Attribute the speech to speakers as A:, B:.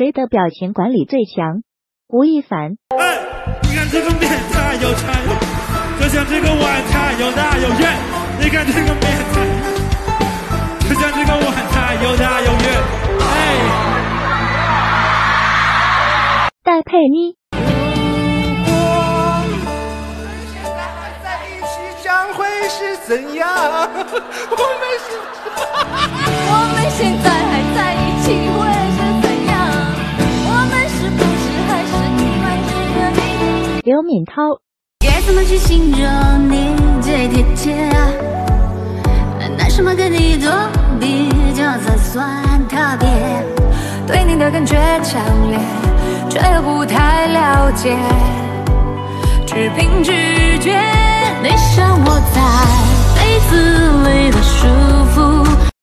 A: 谁的表情管理最强？吴亦凡。
B: 哎，你看这个面太有才，就像这个碗它又大又圆。你看这个面太，就像这个碗它又大又圆。哎，
A: 戴佩妮。
C: 如果现在还在一起，将会是怎样？我们是，
D: 我们现在
A: 刘敏涛。
D: 该怎么去形容你最贴切啊？拿什么跟你做比较才算特别？对你的感觉强烈，却又不太了解，只凭直